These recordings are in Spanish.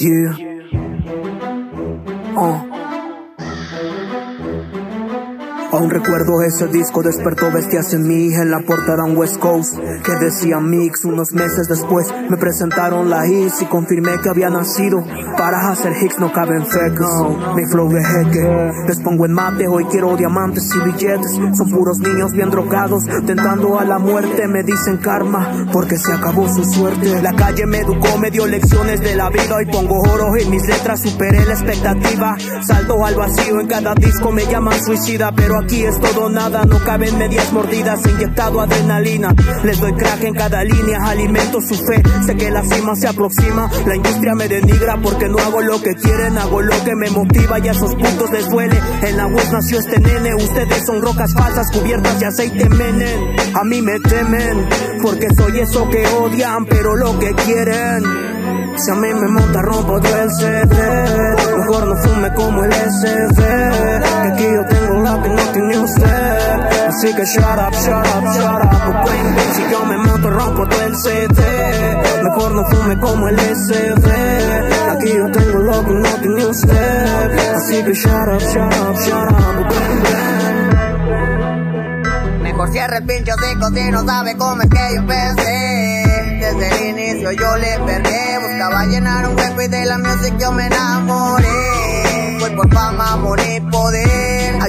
Yeah. Uh. Aún recuerdo ese disco despertó bestias en mí en la portada en West Coast que decía Mix. Unos meses después me presentaron la hits y confirmé que había nacido para hacer hits no caben fakes. Mi flow de jeque, les pongo en mate. Hoy quiero diamantes y billetes. Son puros niños bien drogados, tentando a la muerte. Me dicen karma porque se acabó su suerte. La calle me educó, me dio lecciones de la vida. Y pongo oro en mis letras, superé la expectativa. Salto al vacío en cada disco, me llaman suicida, pero aquí es todo nada, no caben medias mordidas, inyectado adrenalina. Les doy crack en cada línea, alimento su fe, sé que la cima se aproxima. La industria me denigra porque no hago lo que quieren, hago lo que me motiva y a esos puntos les duele. En la voz nació este nene, ustedes son rocas falsas cubiertas de aceite menen. A mí me temen, porque soy eso que odian, pero lo que quieren. Si a mí me monta rompo todo el CD Mejor no fume como el SV Que aquí yo tengo la Así que shut up, shut up, shut up. Bang. Si yo me monto rompo todo el CD Mejor no fume como el SV Aquí yo tengo lo que no tiene usted. Así que shut up, shut up, shut up bang. Mejor cierre el pincho seco si no sabe cómo es que yo pensé desde el inicio yo le perdí Buscaba llenar un hueco y de la music yo me enamoré. Fue por fama, amor y poder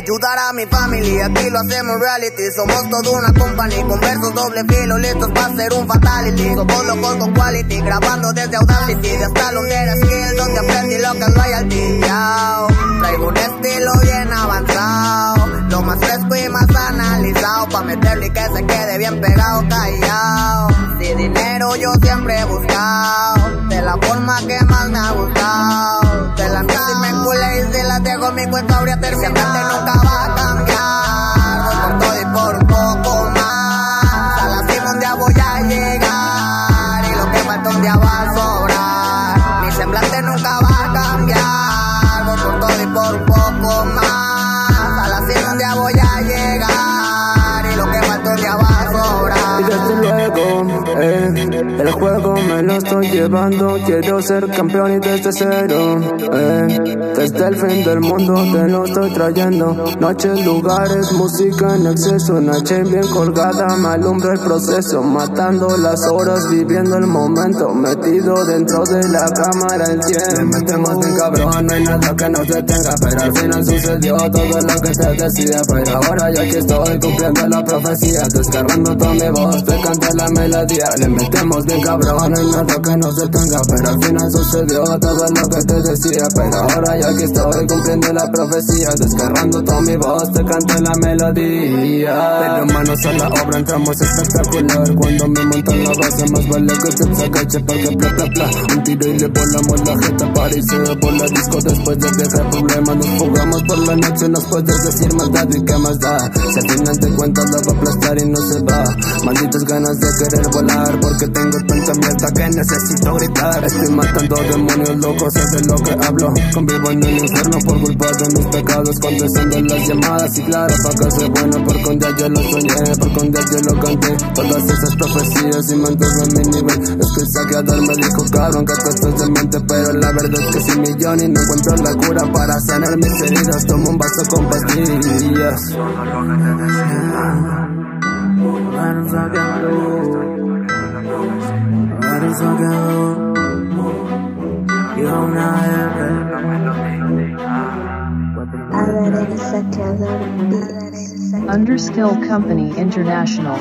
Ayudar a mi familia, aquí lo hacemos reality. Somos toda una company con versos doble filo Listos para hacer un fatality. Somos locos con quality, grabando desde Audacity. De hasta Lunera Skill, donde aprendí lo que es loyalty Traigo un estilo bien avanzado Lo más fresco y más analizado. Pa' meterle y que se quede bien pegado, callado Si dinero yo siempre he buscado De la forma que más me ha gustado mi cuenta habría terminado nunca va a cambiar. Voy por todo y por poco más. A la cima un día voy a llegar Y lo que falta un día va a sobrar. Mi semblante nunca va a cambiar. Voy por todo y por poco más. A la cima un día voy a llegar Y lo que falta un día va a sobrar eh, el juego me lo estoy llevando. Quiero ser campeón y desde cero, eh, desde el fin del mundo te lo estoy trayendo. Noches, lugares, música en exceso. Una chain bien colgada, me alumbra el proceso. Matando las horas, viviendo el momento. Metido dentro de la cámara el tiempo. Le metemos bien cabrón, no hay nada que nos detenga. Pero al final sucedió todo lo que te decía. Pero ahora yo aquí estoy cumpliendo la profecía. Descargando toda mi voz, te canté la melodía. Le metemos bien cabrón, no hay nada que nos detenga. Pero al final sucedió todo lo que te decía. Pero ahora yo aquí estoy cumpliendo la profecía. Descargando toda mi voz, te canté la melodía. Pero manos a la obra, entramos espectacular. Cuando me montan la base, más vale que te sacache porque bla bla bla. Un tiro y le volamos la jeta, pariseo por la disco después de dejar problemas. Nos jugamos por la noche, nos puedes decir maldad y qué más da. Si al final te cuentas la va a aplastar y no se va. Malditas ganas de querer volar, porque tengo tanta mierda que necesito gritar. Estoy matando demonios locos, de lo que hablo. Convivo en el infierno por culpa de mis pecados, contestando las llamadas. Y claro, para que sea bueno, porque un día yo lo soñé, porque un día yo lo canté. Todas esas profecías y mantuve mi nivel. Es que el saqueador me dijo, cabrón, que tú estás demente, pero la verdad es que soy millón y no encuentro la cura para sanar mis heridas. Tomo un vaso con pastillas. party so You don't Underskill Company International.